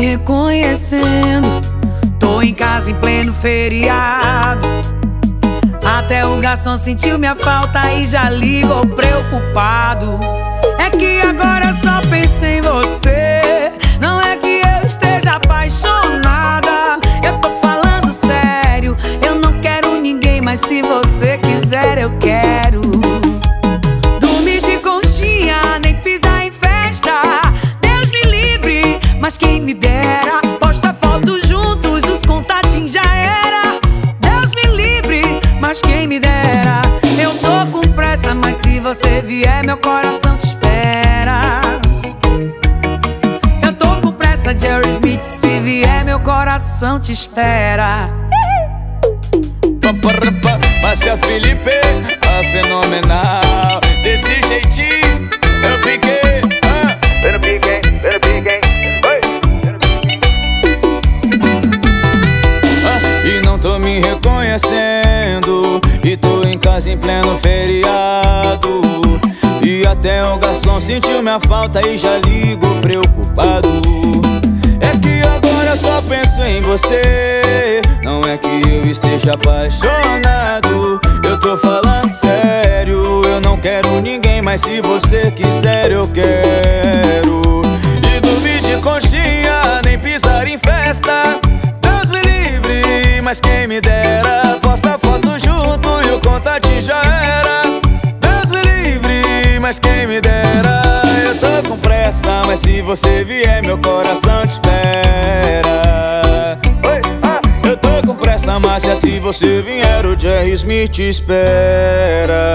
reconhecendo. Tô em casa em pleno feriado. Até o garçom sentiu minha falta e já ligou preocupado. É que agora só penso em você. Mas quem me dera. Eu tô com pressa, mas se você vier, meu coração te espera. Eu tô com pressa, Jerry Smith. Se vier, meu coração te espera. Márcia Felipe, a fenomenal feriado. E até o garçom sentiu minha falta e já ligou preocupado. É que agora eu só penso em você. Não é que eu esteja apaixonado. Eu tô falando sério. Eu não quero ninguém, mas se você quiser eu quero você vier meu coração te espera. Ah, Eu tô com pressa, mas se você vier o Jerry Smith te espera